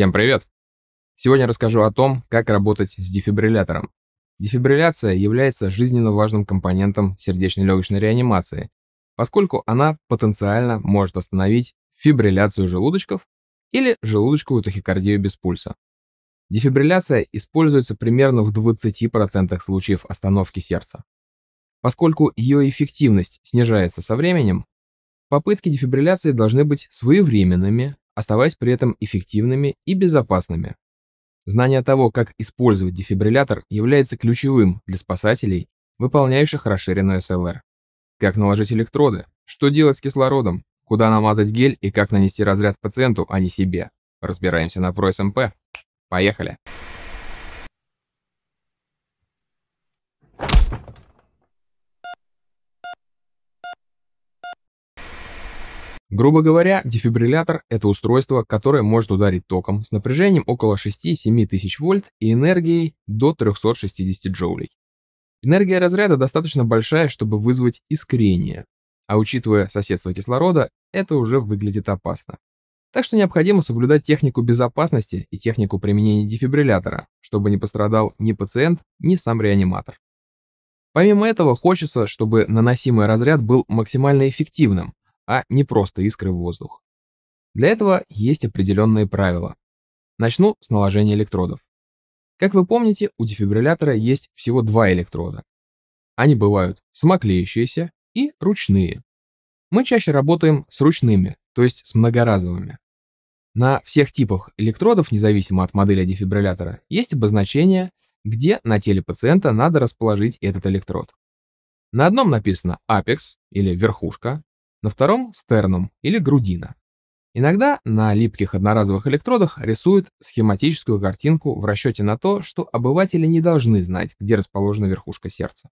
Всем привет! Сегодня расскажу о том, как работать с дефибриллятором. Дефибрилляция является жизненно важным компонентом сердечно-легочной реанимации, поскольку она потенциально может остановить фибрилляцию желудочков или желудочковую тахикардию без пульса. Дефибрилляция используется примерно в 20% случаев остановки сердца. Поскольку ее эффективность снижается со временем, попытки дефибрилляции должны быть своевременными, оставаясь при этом эффективными и безопасными. Знание того, как использовать дефибриллятор, является ключевым для спасателей, выполняющих расширенную СЛР. Как наложить электроды, что делать с кислородом, куда намазать гель и как нанести разряд пациенту, а не себе. Разбираемся на ProSMP. Поехали! Грубо говоря, дефибриллятор – это устройство, которое может ударить током с напряжением около 6-7 тысяч вольт и энергией до 360 джоулей. Энергия разряда достаточно большая, чтобы вызвать искрение, а учитывая соседство кислорода, это уже выглядит опасно. Так что необходимо соблюдать технику безопасности и технику применения дефибриллятора, чтобы не пострадал ни пациент, ни сам реаниматор. Помимо этого, хочется, чтобы наносимый разряд был максимально эффективным, а не просто искры в воздух. Для этого есть определенные правила. Начну с наложения электродов. Как вы помните, у дефибриллятора есть всего два электрода. Они бывают самоклеющиеся и ручные. Мы чаще работаем с ручными, то есть с многоразовыми. На всех типах электродов, независимо от модели дефибриллятора, есть обозначение, где на теле пациента надо расположить этот электрод. На одном написано Apex или верхушка, на втором – стернум или грудина. Иногда на липких одноразовых электродах рисуют схематическую картинку в расчете на то, что обыватели не должны знать, где расположена верхушка сердца.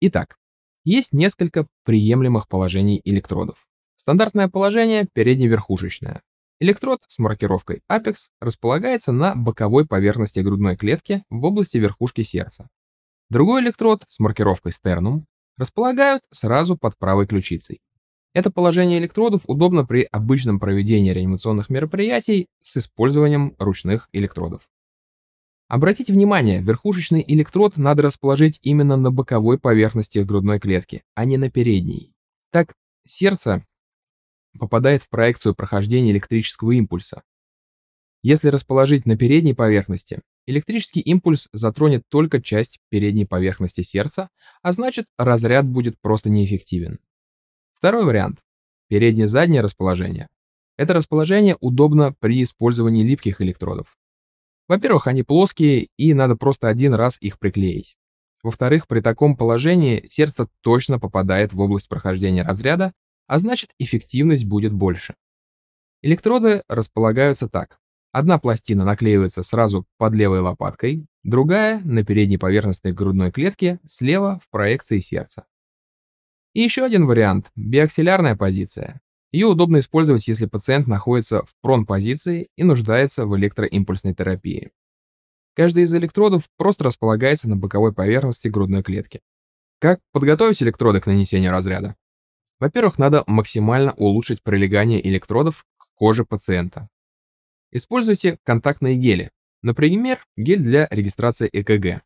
Итак, есть несколько приемлемых положений электродов. Стандартное положение – передневерхушечное. Электрод с маркировкой Apex располагается на боковой поверхности грудной клетки в области верхушки сердца. Другой электрод с маркировкой Sternum располагают сразу под правой ключицей. Это положение электродов удобно при обычном проведении реанимационных мероприятий с использованием ручных электродов. Обратите внимание, верхушечный электрод надо расположить именно на боковой поверхности грудной клетки, а не на передней. Так сердце попадает в проекцию прохождения электрического импульса. Если расположить на передней поверхности, электрический импульс затронет только часть передней поверхности сердца, а значит разряд будет просто неэффективен. Второй вариант – переднее-заднее расположение. Это расположение удобно при использовании липких электродов. Во-первых, они плоские, и надо просто один раз их приклеить. Во-вторых, при таком положении сердце точно попадает в область прохождения разряда, а значит эффективность будет больше. Электроды располагаются так. Одна пластина наклеивается сразу под левой лопаткой, другая на передней поверхности грудной клетки, слева в проекции сердца. И еще один вариант – биаксиллярная позиция. Ее удобно использовать, если пациент находится в прон-позиции и нуждается в электроимпульсной терапии. Каждый из электродов просто располагается на боковой поверхности грудной клетки. Как подготовить электроды к нанесению разряда? Во-первых, надо максимально улучшить прилегание электродов к коже пациента. Используйте контактные гели, например, гель для регистрации ЭКГ.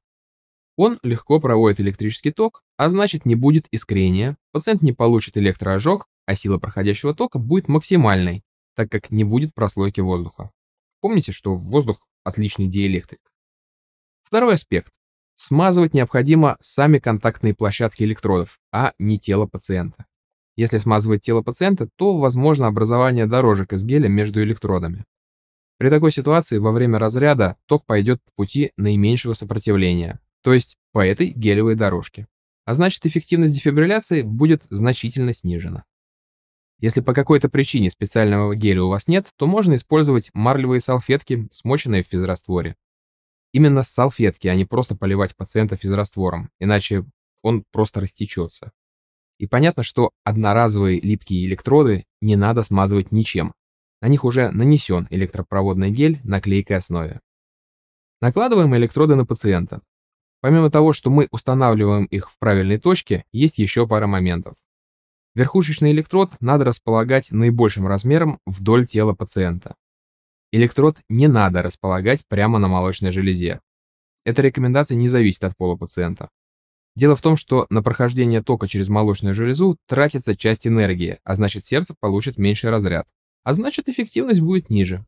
Он легко проводит электрический ток, а значит не будет искрения, пациент не получит электроожог, а сила проходящего тока будет максимальной, так как не будет прослойки воздуха. Помните, что воздух – отличный диэлектрик. Второй аспект. Смазывать необходимо сами контактные площадки электродов, а не тело пациента. Если смазывать тело пациента, то возможно образование дорожек из геля между электродами. При такой ситуации во время разряда ток пойдет по пути наименьшего сопротивления, то есть по этой гелевой дорожке. А значит, эффективность дефибрилляции будет значительно снижена. Если по какой-то причине специального геля у вас нет, то можно использовать марлевые салфетки, смоченные в физрастворе. Именно с салфетки, а не просто поливать пациента физраствором, иначе он просто растечется. И понятно, что одноразовые липкие электроды не надо смазывать ничем. На них уже нанесен электропроводный гель на клейкой основе. Накладываем электроды на пациента. Помимо того, что мы устанавливаем их в правильной точке, есть еще пара моментов. Верхушечный электрод надо располагать наибольшим размером вдоль тела пациента. Электрод не надо располагать прямо на молочной железе. Эта рекомендация не зависит от пола пациента. Дело в том, что на прохождение тока через молочную железу тратится часть энергии, а значит сердце получит меньший разряд, а значит эффективность будет ниже.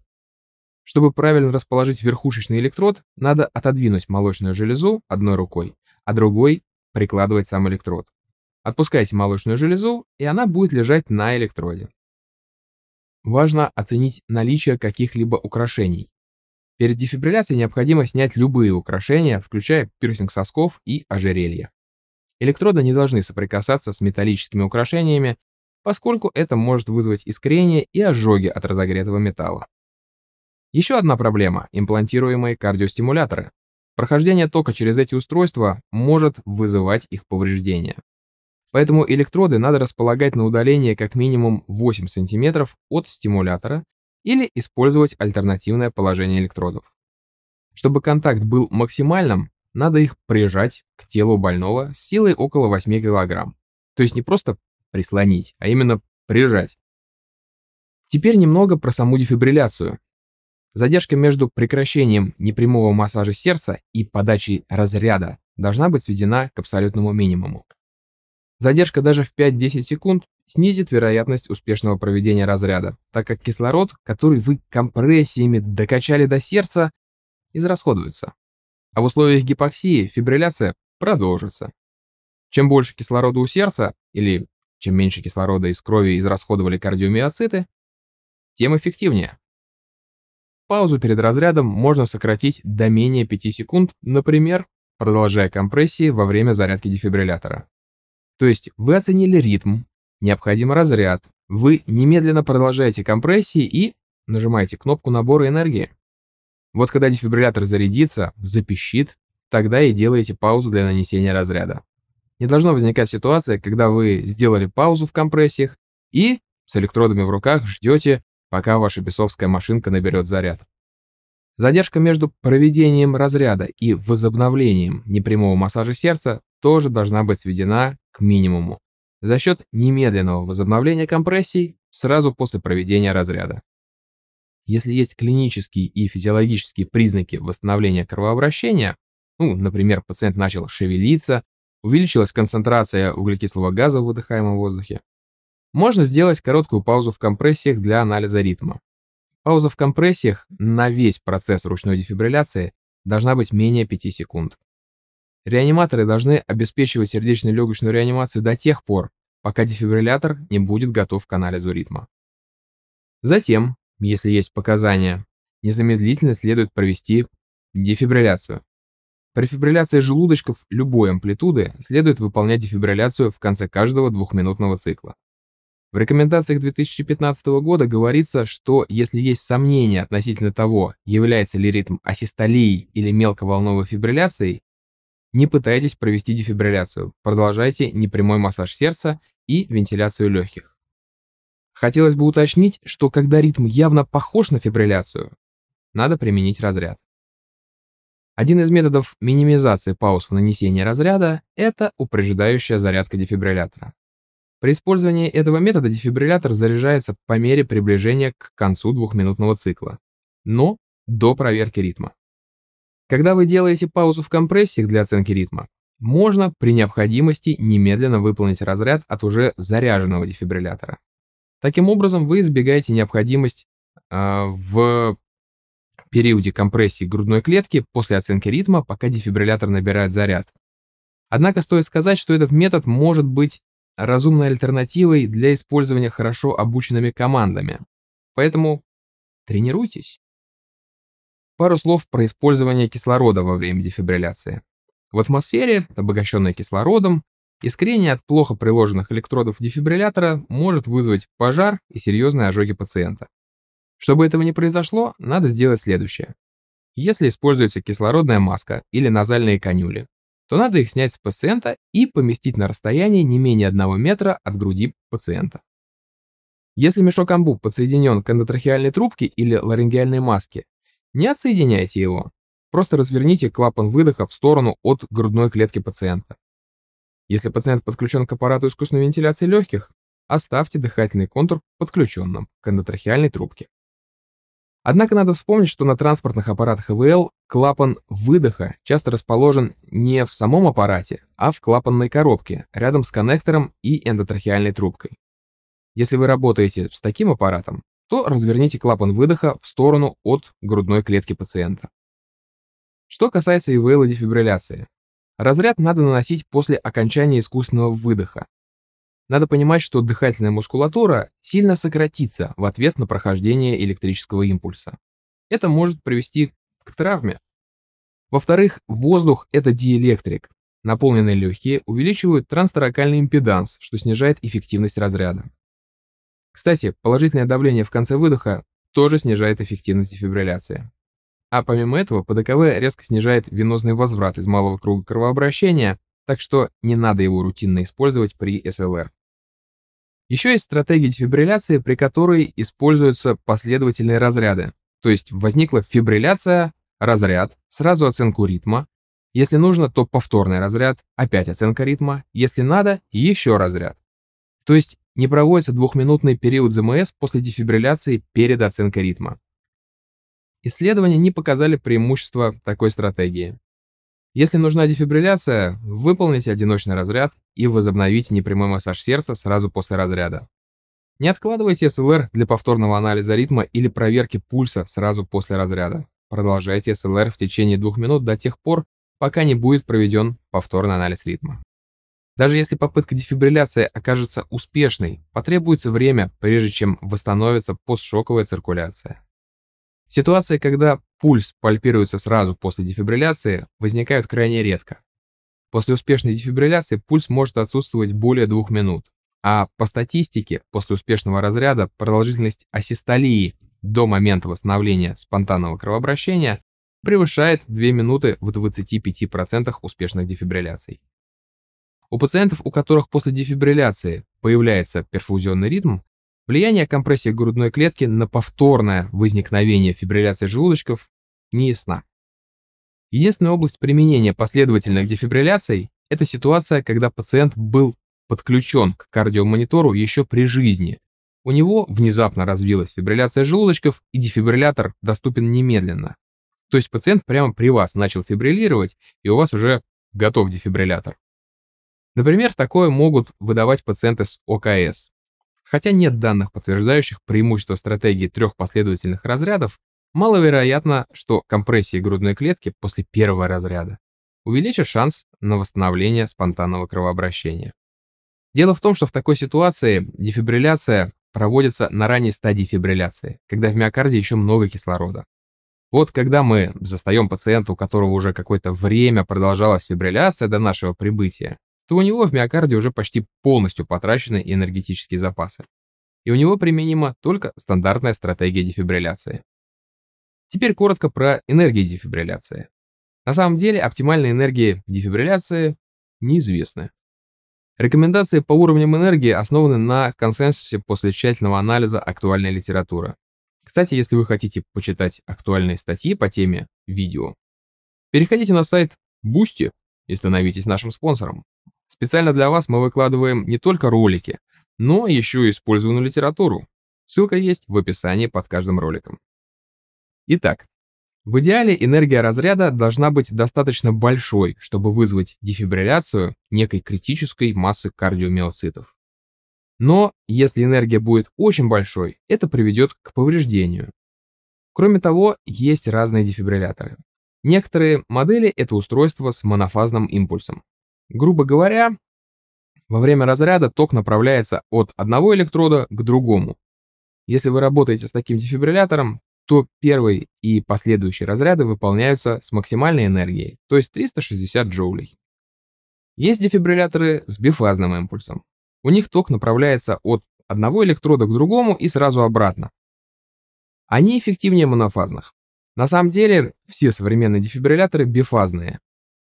Чтобы правильно расположить верхушечный электрод, надо отодвинуть молочную железу одной рукой, а другой прикладывать сам электрод. Отпускайте молочную железу, и она будет лежать на электроде. Важно оценить наличие каких-либо украшений. Перед дефибрилляцией необходимо снять любые украшения, включая пирсинг сосков и ожерелья. Электроды не должны соприкасаться с металлическими украшениями, поскольку это может вызвать искрение и ожоги от разогретого металла. Еще одна проблема – имплантируемые кардиостимуляторы. Прохождение тока через эти устройства может вызывать их повреждения. Поэтому электроды надо располагать на удалении как минимум 8 см от стимулятора или использовать альтернативное положение электродов. Чтобы контакт был максимальным, надо их прижать к телу больного с силой около 8 кг. То есть не просто прислонить, а именно прижать. Теперь немного про саму дефибрилляцию. Задержка между прекращением непрямого массажа сердца и подачей разряда должна быть сведена к абсолютному минимуму. Задержка даже в 5-10 секунд снизит вероятность успешного проведения разряда, так как кислород, который вы компрессиями докачали до сердца, израсходуется. А в условиях гипоксии фибрилляция продолжится. Чем больше кислорода у сердца, или чем меньше кислорода из крови израсходовали кардиомиоциты, тем эффективнее. Паузу перед разрядом можно сократить до менее 5 секунд, например, продолжая компрессии во время зарядки дефибриллятора. То есть вы оценили ритм, необходим разряд, вы немедленно продолжаете компрессии и нажимаете кнопку набора энергии. Вот когда дефибриллятор зарядится, запищит, тогда и делаете паузу для нанесения разряда. Не должно возникать ситуация, когда вы сделали паузу в компрессиях и с электродами в руках ждете, пока ваша бесовская машинка наберет заряд. Задержка между проведением разряда и возобновлением непрямого массажа сердца тоже должна быть сведена к минимуму за счет немедленного возобновления компрессий сразу после проведения разряда. Если есть клинические и физиологические признаки восстановления кровообращения, ну, например, пациент начал шевелиться, увеличилась концентрация углекислого газа в выдыхаемом воздухе, можно сделать короткую паузу в компрессиях для анализа ритма. Пауза в компрессиях на весь процесс ручной дефибрилляции должна быть менее 5 секунд. Реаниматоры должны обеспечивать сердечно-легочную реанимацию до тех пор, пока дефибриллятор не будет готов к анализу ритма. Затем, если есть показания, незамедлительно следует провести дефибрилляцию. При фибрилляции желудочков любой амплитуды следует выполнять дефибрилляцию в конце каждого двухминутного цикла. В рекомендациях 2015 года говорится, что если есть сомнения относительно того, является ли ритм асистолией или мелковолновой фибрилляцией, не пытайтесь провести дефибрилляцию, продолжайте непрямой массаж сердца и вентиляцию легких. Хотелось бы уточнить, что когда ритм явно похож на фибрилляцию, надо применить разряд. Один из методов минимизации пауз в нанесении разряда – это упреждающая зарядка дефибриллятора. При использовании этого метода дефибриллятор заряжается по мере приближения к концу двухминутного цикла, но до проверки ритма. Когда вы делаете паузу в компрессиях для оценки ритма, можно при необходимости немедленно выполнить разряд от уже заряженного дефибриллятора. Таким образом, вы избегаете необходимость э, в периоде компрессии грудной клетки после оценки ритма, пока дефибриллятор набирает заряд. Однако стоит сказать, что этот метод может быть разумной альтернативой для использования хорошо обученными командами. Поэтому тренируйтесь. Пару слов про использование кислорода во время дефибрилляции. В атмосфере, обогащенной кислородом, искрение от плохо приложенных электродов дефибриллятора может вызвать пожар и серьезные ожоги пациента. Чтобы этого не произошло, надо сделать следующее. Если используется кислородная маска или назальные канюли, то надо их снять с пациента и поместить на расстоянии не менее 1 метра от груди пациента. Если мешок амбуб подсоединен к эндотрахеальной трубке или ларингеальной маске, не отсоединяйте его. Просто разверните клапан выдоха в сторону от грудной клетки пациента. Если пациент подключен к аппарату искусственной вентиляции легких, оставьте дыхательный контур подключенным к эндотрахеальной трубке. Однако надо вспомнить, что на транспортных аппаратах ИВЛ клапан выдоха часто расположен не в самом аппарате, а в клапанной коробке, рядом с коннектором и эндотрахеальной трубкой. Если вы работаете с таким аппаратом, то разверните клапан выдоха в сторону от грудной клетки пациента. Что касается ИВЛ и дефибрилляции, разряд надо наносить после окончания искусственного выдоха, надо понимать, что дыхательная мускулатура сильно сократится в ответ на прохождение электрического импульса. Это может привести к травме. Во-вторых, воздух – это диэлектрик. Наполненные легкие увеличивают трансторакальный импеданс, что снижает эффективность разряда. Кстати, положительное давление в конце выдоха тоже снижает эффективность дефибрилляции. А помимо этого, ПДКВ резко снижает венозный возврат из малого круга кровообращения, так что не надо его рутинно использовать при СЛР. Еще есть стратегия дефибрилляции, при которой используются последовательные разряды. То есть возникла фибрилляция, разряд, сразу оценку ритма. Если нужно, то повторный разряд, опять оценка ритма. Если надо, еще разряд. То есть не проводится двухминутный период ЗМС после дефибрилляции перед оценкой ритма. Исследования не показали преимущества такой стратегии. Если нужна дефибрилляция, выполните одиночный разряд и возобновите непрямой массаж сердца сразу после разряда. Не откладывайте СЛР для повторного анализа ритма или проверки пульса сразу после разряда. Продолжайте СЛР в течение двух минут до тех пор, пока не будет проведен повторный анализ ритма. Даже если попытка дефибрилляции окажется успешной, потребуется время, прежде чем восстановится постшоковая циркуляция. Ситуации, когда пульс пальпируется сразу после дефибрилляции, возникают крайне редко. После успешной дефибрилляции пульс может отсутствовать более двух минут, а по статистике после успешного разряда продолжительность асистолии до момента восстановления спонтанного кровообращения превышает 2 минуты в 25% успешных дефибрилляций. У пациентов, у которых после дефибрилляции появляется перфузионный ритм, Влияние компрессии грудной клетки на повторное возникновение фибрилляции желудочков не ясна. Единственная область применения последовательных дефибрилляций – это ситуация, когда пациент был подключен к кардиомонитору еще при жизни. У него внезапно развилась фибрилляция желудочков, и дефибриллятор доступен немедленно. То есть пациент прямо при вас начал фибриллировать, и у вас уже готов дефибриллятор. Например, такое могут выдавать пациенты с ОКС. Хотя нет данных, подтверждающих преимущество стратегии трех последовательных разрядов, маловероятно, что компрессии грудной клетки после первого разряда увеличат шанс на восстановление спонтанного кровообращения. Дело в том, что в такой ситуации дефибрилляция проводится на ранней стадии фибрилляции, когда в миокарде еще много кислорода. Вот когда мы застаем пациента, у которого уже какое-то время продолжалась фибрилляция до нашего прибытия, то у него в миокарде уже почти полностью потрачены энергетические запасы. И у него применима только стандартная стратегия дефибрилляции. Теперь коротко про энергию дефибрилляции. На самом деле оптимальная энергия дефибрилляции неизвестны. Рекомендации по уровням энергии основаны на консенсусе после тщательного анализа актуальной литературы. Кстати, если вы хотите почитать актуальные статьи по теме видео, переходите на сайт Boosty и становитесь нашим спонсором. Специально для вас мы выкладываем не только ролики, но еще и использованную литературу. Ссылка есть в описании под каждым роликом. Итак, в идеале энергия разряда должна быть достаточно большой, чтобы вызвать дефибрилляцию некой критической массы кардиомиоцитов. Но если энергия будет очень большой, это приведет к повреждению. Кроме того, есть разные дефибрилляторы. Некоторые модели — это устройство с монофазным импульсом. Грубо говоря, во время разряда ток направляется от одного электрода к другому. Если вы работаете с таким дефибриллятором, то первый и последующие разряды выполняются с максимальной энергией, то есть 360 джоулей. Есть дефибрилляторы с бифазным импульсом. У них ток направляется от одного электрода к другому и сразу обратно. Они эффективнее монофазных. На самом деле, все современные дефибрилляторы бифазные.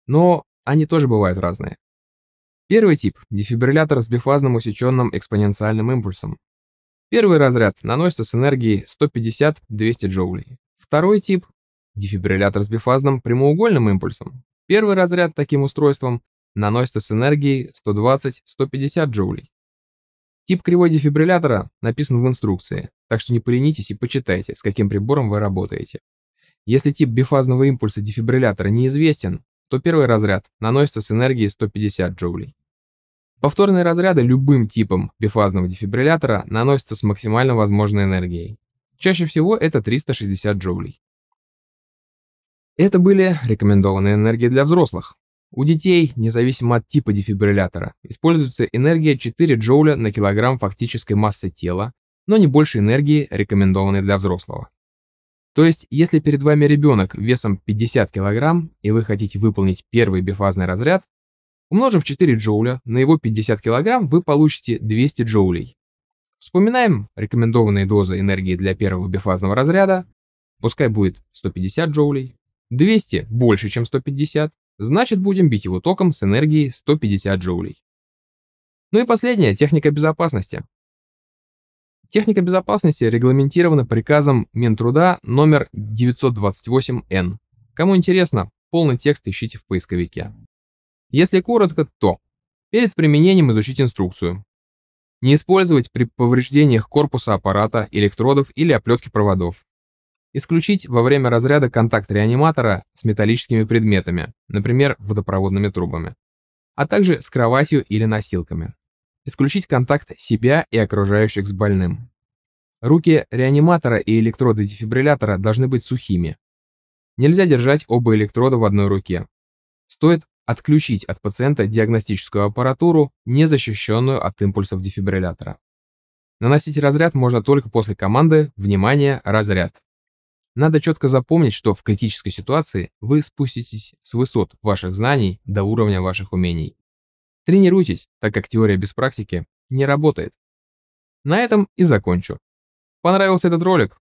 Но они тоже бывают разные. Первый тип – дефибриллятор с бифазным усеченным экспоненциальным импульсом. Первый разряд наносится с энергией 150-200 джоулей. Второй тип – дефибриллятор с бифазным прямоугольным импульсом. Первый разряд таким устройством наносится с энергией 120-150 джоулей. Тип кривой дефибриллятора написан в инструкции, так что не поленитесь и почитайте, с каким прибором вы работаете. Если тип бифазного импульса дефибриллятора неизвестен, то первый разряд наносится с энергией 150 джоулей. Повторные разряды любым типом бифазного дефибриллятора наносятся с максимально возможной энергией. Чаще всего это 360 джоулей. Это были рекомендованные энергии для взрослых. У детей, независимо от типа дефибриллятора, используется энергия 4 джоуля на килограмм фактической массы тела, но не больше энергии, рекомендованной для взрослого. То есть, если перед вами ребенок весом 50 кг и вы хотите выполнить первый бифазный разряд, умножив 4 джоуля на его 50 кг, вы получите 200 джоулей. Вспоминаем рекомендованные дозы энергии для первого бифазного разряда. Пускай будет 150 джоулей. 200 больше, чем 150, значит будем бить его током с энергией 150 джоулей. Ну и последняя техника безопасности. Техника безопасности регламентирована приказом Минтруда номер 928-Н. Кому интересно, полный текст ищите в поисковике. Если коротко, то перед применением изучить инструкцию. Не использовать при повреждениях корпуса аппарата, электродов или оплетки проводов. Исключить во время разряда контакт реаниматора с металлическими предметами, например, водопроводными трубами, а также с кроватью или носилками. Исключить контакт себя и окружающих с больным. Руки реаниматора и электроды дефибриллятора должны быть сухими. Нельзя держать оба электрода в одной руке. Стоит отключить от пациента диагностическую аппаратуру, не защищенную от импульсов дефибриллятора. Наносить разряд можно только после команды «Внимание! Разряд!». Надо четко запомнить, что в критической ситуации вы спуститесь с высот ваших знаний до уровня ваших умений. Тренируйтесь, так как теория без практики не работает. На этом и закончу. Понравился этот ролик?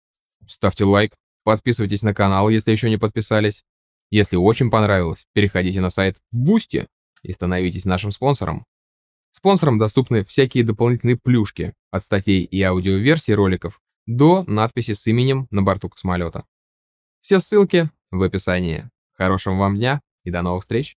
Ставьте лайк, подписывайтесь на канал, если еще не подписались. Если очень понравилось, переходите на сайт Boosty и становитесь нашим спонсором. Спонсорам доступны всякие дополнительные плюшки, от статей и аудиоверсий роликов до надписи с именем на борту космолета. Все ссылки в описании. Хорошего вам дня и до новых встреч!